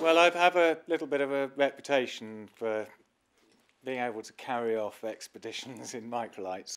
Well, I have a little bit of a reputation for being able to carry off expeditions in microlights.